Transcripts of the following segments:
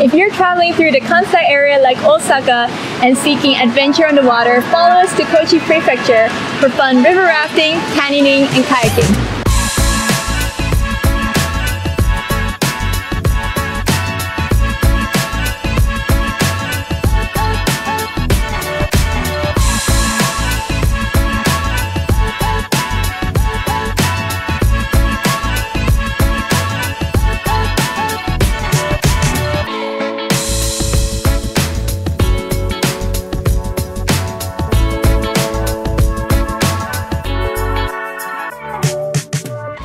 If you're traveling through the Kansai area like Osaka and seeking adventure on the water, follow us to Kochi Prefecture for fun river rafting, canyoning, and kayaking.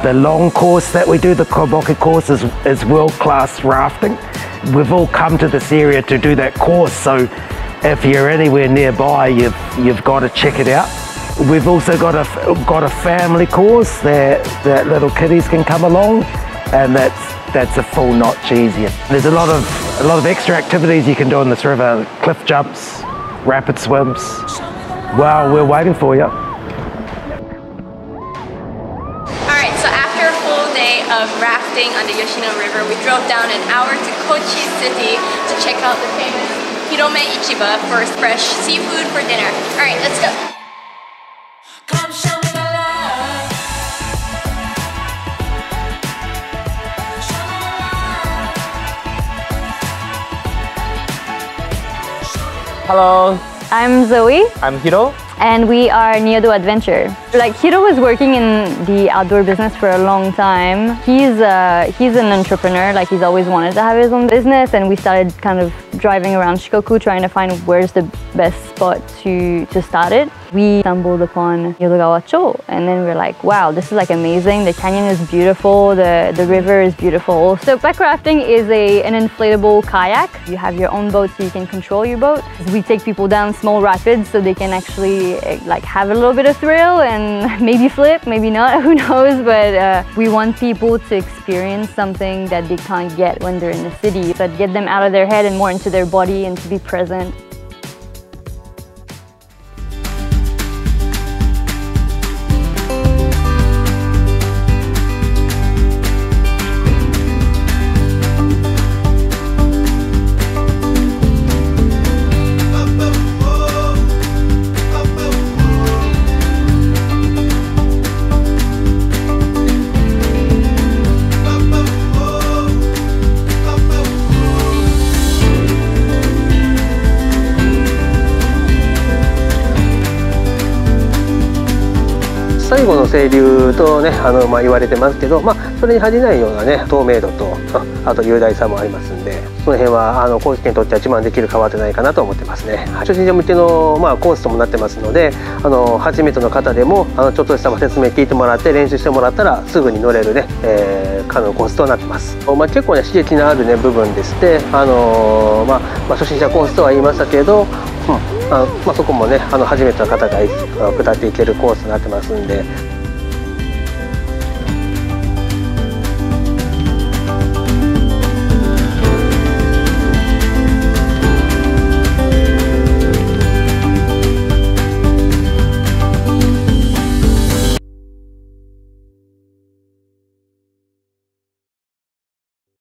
The long course that we do, the Koboke course, is, is world-class rafting. We've all come to this area to do that course, so if you're anywhere nearby, you've, you've got to check it out. We've also got a, got a family course that, that little kiddies can come along, and that's, that's a full notch easier. There's a lot of, a lot of extra activities you can do on this river, cliff jumps, rapid swims. Well, we're waiting for you. Of rafting on the Yoshino River, we drove down an hour to Kochi City to check out the famous Hirome Ichiba for fresh seafood for dinner. Alright, let's go. Hello. I'm Zoe. I'm Hiro and we are Niyodo Adventure. Like Hiro was working in the outdoor business for a long time. He's uh, he's an entrepreneur, like he's always wanted to have his own business and we started kind of driving around Shikoku trying to find where's the best spot to, to start it. We stumbled upon Niyodogawa Cho and then we're like, wow, this is like amazing. The canyon is beautiful, the, the river is beautiful. So pack rafting is a, an inflatable kayak. You have your own boat so you can control your boat. We take people down small rapids so they can actually eh, like have a little bit of thrill and maybe flip, maybe not, who knows. But uh, we want people to experience something that they can't get when they're in the city. But get them out of their head and more into their body and to be present. 最後の清流とねあの、まあ、言われてますけど、まあ、それに恥じないようなね透明度とあと雄大さもありますんでその辺はあの高知県にとっては自慢できる川じゃないかなと思ってますね。初心者向けの、まあ、コースともなってますのであの初めての方でもあのちょっとした説明聞いてもらって練習してもらったらすぐに乗れるね、えー、カヌーコースとなってます、まあ、結構ね刺激のあるね部分でしてあのまあ、まあ、初心者コースとは言いましたけど、うんあまあ、そこもねあの初めての方が下っていけるコースになってますんで。